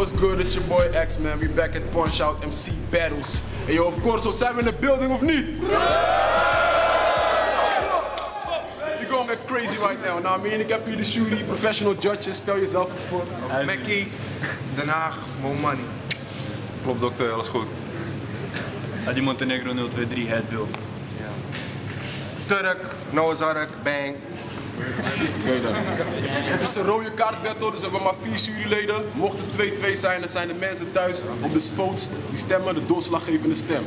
What's good? It's your boy X, man. We back at Punch Out MC Battles. En yo, of course, so zijn we in the building of niet? You're going get crazy right now. Nou, I mean, ik heb hier de jury, professional judges. Stel jezelf voor. Mackie, Den Haag, Mo Money. Klopt dokter, alles goed. Adi Montenegro 023 Headville. Turk, Noah's Ark, Bang. Het is een rode kaart battle, dus we hebben maar vier juryleden. Mocht het 2-2 zijn, dan zijn de mensen thuis op de votes die stemmen, de doorslaggevende stem.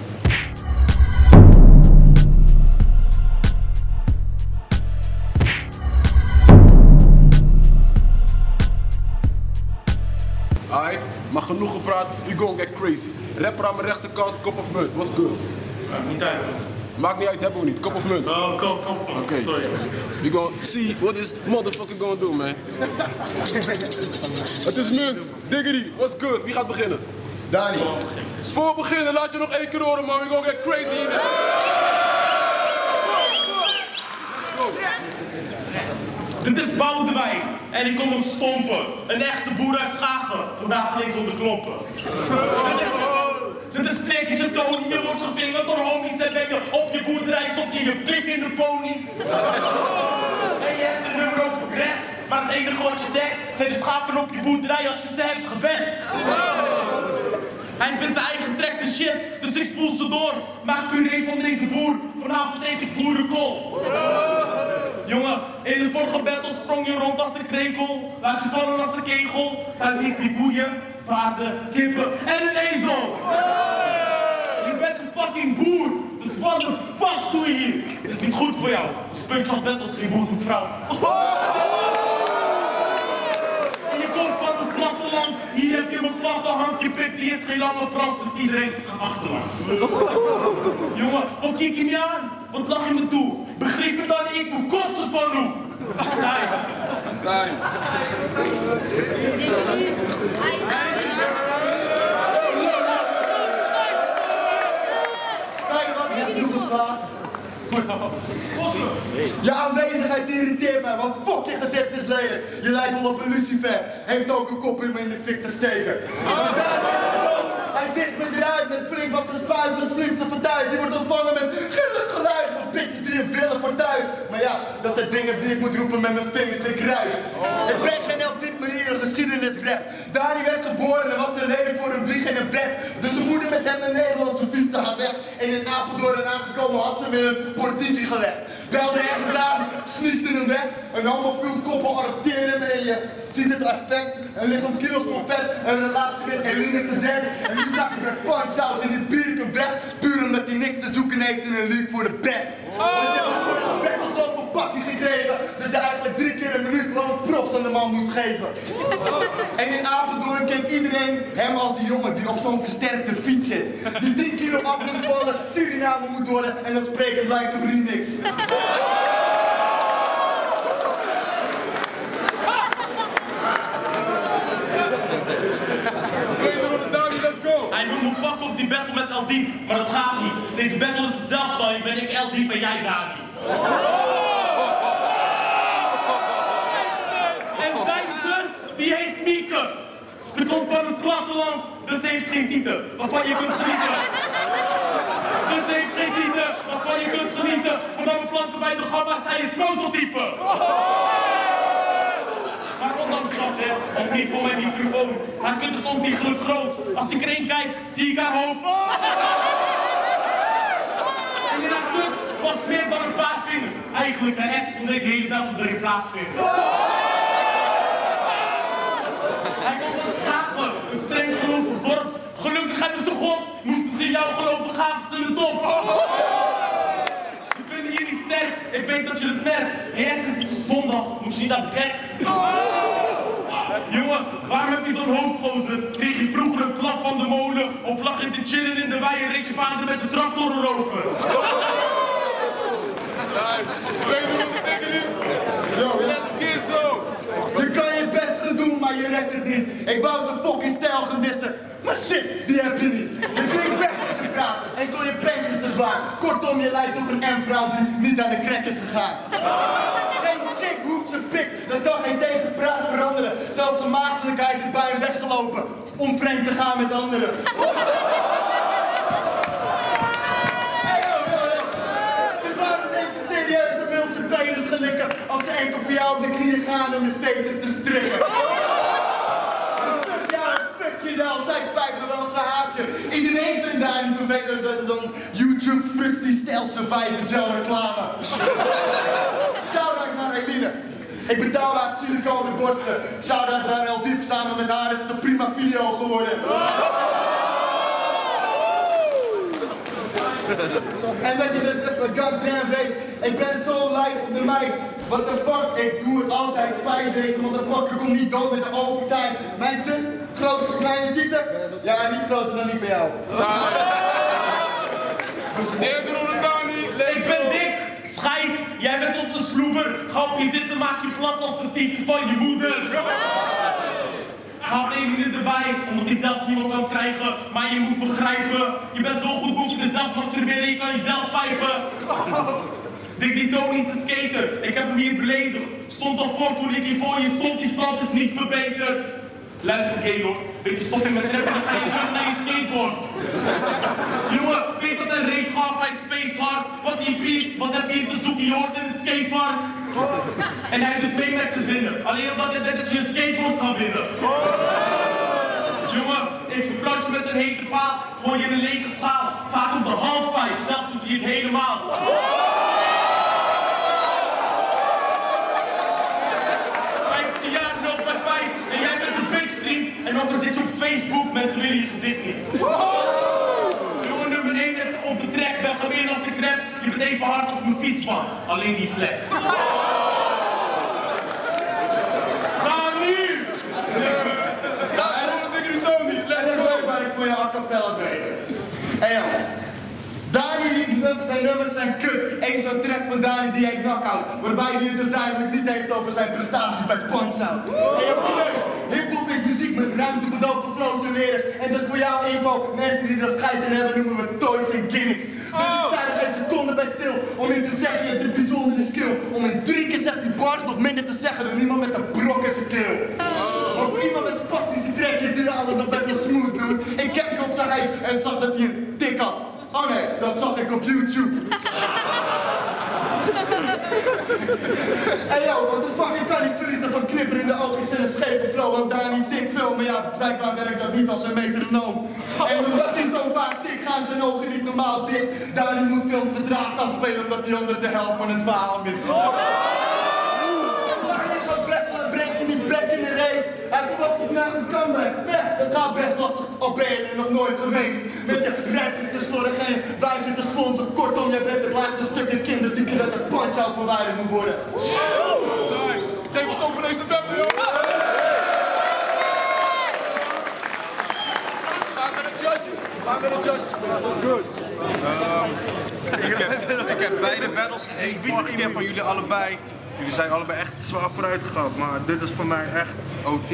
Aight, maar genoeg gepraat, we gon get crazy. Rapper aan mijn rechterkant, kop of munt, what's good? Niet. Maakt niet uit, hebben we niet, kop of munt? Oh, kom, kom, kom. Oké. Sorry. We gonna see what this motherfucker gonna do, man. Het is munt. Diggity, what's good? Wie gaat beginnen? Dani. Voor we beginnen, laat je nog één keer horen, man. We gonna get crazy in Dit is Boudewijn en ik kom hem stompen. Een echte boer uit Schagen. Vandaag lees op de klompen. Dit is, dit is Flikkertje Tony. Je wordt gevingerd En je hebt een nummer over gres. Maar het enige wat je denkt zijn de schapen op je boerderij als je ze hebt gebest. Hij vindt zijn eigen tracks de shit, dus ik spoel ze door. Maak puree van deze boer, vanavond eet ik boerenkool. Jongen, in de vorige battle sprong je rond als een krekel. Laat je vallen als een kegel. Thuis is die koeien, paarden, kippen en een ezel. Je bent een fucking boer. Dus wat de fuck doe je hier? Dit is niet goed voor jou. Spungebob battles geen boer zoekt vrouw. En je komt van het platteland. Hier heb je mijn platte hand. Je pik die is geen lange Frans. Dus iedereen gaat achterlangs. Jongen, wat kijk je me aan? Wat lach je me toe? Begreep je dan ik moet kotsen van roep? Nee. Zijn wat je broek geslagen? Je aanwezigheid irriteert mij, want fuck je gezicht is lelijk. Lucifer, heeft ook een kop in me in de fik te steken. Maar daar is het ook. Hij dicht me eruit met flink wat gespuit en sliefde van thuis. Die wordt ontvangen met gillend geluid van bitches die een willen voor thuis. Maar ja, dat zijn dingen die ik moet roepen met mijn vingers in kruis. Ik ben geen manier een geschiedenisrap. Dani werd geboren en was te lelijk voor een vlieg in een bed. Dus zijn moeder met hem naar Nederlandse fietste gaat weg. En in Apeldoorn aangekomen had ze in een portiekje gelegd. Belde ergens aan, sneakte hem weg. En allemaal veel koppen hem en je ziet het effect. Een lichaam kilo's van vet en een relatie met Eline gezet. En nu zag ik bij punch out in die bierken weg. Puur omdat hij niks te zoeken heeft in een league voor de best. En man moet geven. En in Apeldoorn kent iedereen hem als die jongen die op zo'n versterkte fiets zit. Die 10 kilo af moet vallen, Suriname moet worden en dan spreekt het lijkt op remix. let's go. Hij wil me pakken op die battle met El Diep, maar dat gaat niet. Deze battle is hetzelfde, ben ik El Diep en jij Dani. En zijn zus, die heet Mieke. Ze komt van het platteland, dus heeft geen tieten, waarvan je kunt genieten. Dus heeft geen tieten, waarvan je kunt genieten. Vanaf een planten bij de gamma zijn het prototype. Maar ondanks dat, hè, ook niet voor mijn microfoon. Haar kunt is ontiegelijk groot. Als ik erin kijk, zie ik haar hoofd. En in haar kut was meer dan een paar vingers. Eigenlijk de ex van deze hele dag erin plaatsvindt. Hij een streng gelovig dorp. Gelukkig hebben ze God, moesten ze jouw gelovig gaven in de top. We vinden jullie sterk, ik weet dat je het merkt. Zit op zondag, moet je niet naar de kerk. Jongen, waarom heb je zo'n hoofdgozer? Kreeg je vroeger een klap van de molen? Of lag je te chillen in de wei en reed je vader met de tractor erover? Weet je wat ik denk nu? Yo, Let's get so. Je kan je best gaan doen, maar je redt het niet. Ik wou zijn fucking stijl gaan dissen, maar shit, die heb je niet. Je klinkt weg als je praat, enkel je pens te zwaar. Kortom, je lijkt op een M-vrouw die niet aan de crack is gegaan. Geen chick hoeft zijn pik, dat kan geen tegenspraak veranderen. Zelfs zijn maagdelijkheid is bij hem weggelopen. om vreemd te gaan met anderen. Als ze enkel voor jou op de knieën gaan om je fetus te strikken? Zij pijpt me wel zijn haartje. Iedereen vindt daar niet vervelender dan, dan YouTube fucks die stel survivor gel reclame. Shout-out naar Eline. Ik betaal haar siliconen borsten. Shout-out naar El Diep, samen met haar is een prima video geworden. En dat je even goddamn weet, ik ben zo light op de mic. What the fuck, ik doe het altijd. Spijt deze motherfucker, kom niet dood met de overtime. Mijn zus, grote kleine tieten? Ja, niet groter dan die van jou. Nederland Dani, Ik ben dik, scheid, jij bent op de sloeber. Ga op je zitten, maak je plat als de titel van je moeder. Haal één minuut erbij, omdat je zelf niemand kan krijgen. Maar je moet begrijpen, je bent zo goed boef jezelf masturberen, je kan jezelf pijpen. Dik die Tony is de skater, ik heb hem hier beledigd. Stond al voor toen ik hier voor je stond, die stand is niet verbeterd. Luister, Gaylord, weet je, stop in mijn trap en ga je naar je skateboard. Jongen, weet dat een reet gaat, hij spaced hard. Wat, hier, wat heb hier te zoeken, je hoort in het skatepark. En hij doet Baymaxes winnen, alleen omdat hij denkt dat je een skateboard kan winnen. Jongen, ik verbrand je met een hete paal, gooi je in een lege schaal. Vaak op de halfpijp, zelf doet hij het helemaal. Facebook, mensen willen je gezicht niet. Jongen nummer 1 op de track, ben gemeen als ik rap. Je bent even hard als mijn fietsband, alleen die slecht. Maar nu! Let's go, Diggity Tony, let's go. ben ik voor je a cappella beter. Hey. Dani, zijn nummers zijn kut. Eén zo'n track van Dani die heet Knockout. Waarbij hij het dus duidelijk niet heeft over zijn prestaties bij Punch-Out. Hey joh, neus. Hip-hop is muziek met ruimte voor en. En dus voor jouw info, mensen die er scheid in hebben, noemen we toys en gimmicks. Dus ik sta er geen seconde bij stil om in te zeggen, je hebt een bijzondere skill. Om in 3 keer 16 bars nog minder te zeggen dan iemand met een brok in zijn keel. Of iemand met spastische trekjes die alles nog best wel smooth doet. Ik keek op zijn lijf en zag dat hij een tik had. Oh nee, dat zag ik op YouTube. Hey yo, what the fuck, ik kan niet verliezen van knipper in de oogjes en een schepe flow. Want daar niet dik blijkbaar werkt dat niet als een metronoom. En omdat hij zo vaak tik, gaan zijn ogen niet normaal dicht. Daarom moet veel verdraagd afspelen, omdat hij anders de helft van het verhaal mist. Maar hij gaat brekkelen, breekt in die bek in de race. Hij verwacht op naar een comeback. Het gaat best lastig, al ben je er nog nooit geweest. Met je rijpje te slordig en je wijfje te slonzen. Kortom, je bent het laatste stukje kinderziekte dat er punch-out verwijderd moet worden. Dai, geef het op voor deze battle, de judges. Ga naar de judges. That's good. Ik heb, ik heb beide battles gezien, vorige keer van jullie allebei. Jullie zijn allebei echt zwaar vooruit gegaan, maar dit is voor mij echt OT.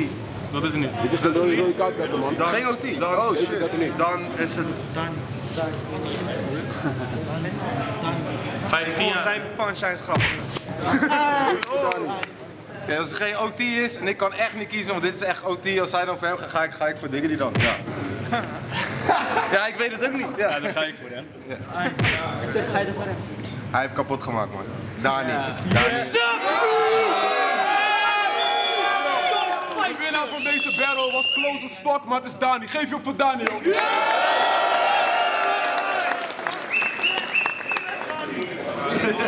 Dat is het niet. Dit is een rode, kaart, man. Dan, Geen OT? Dan, Oh, shit. Dan is het... 15 Voor jaar. zijn punchlines grappig. Ja, als het geen OT is en ik kan echt niet kiezen, want dit is echt OT. Als hij dan voor hem gaat, ga ik, ga ik voor Diggity dan. Ja. ja, ik weet het ook niet. Ja. Ja, daar ga ik voor, hè. Hij heeft kapot gemaakt, man. Dani. Dani. De winnaar van deze battle was close as fuck, maar het is Dani. Geef je op voor Dani, joh.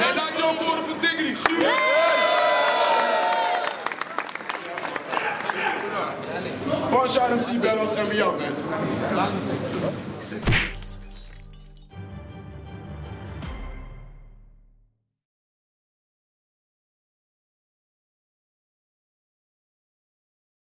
En laat je ook horen van Diggity. Punch out MC battles en we out, man.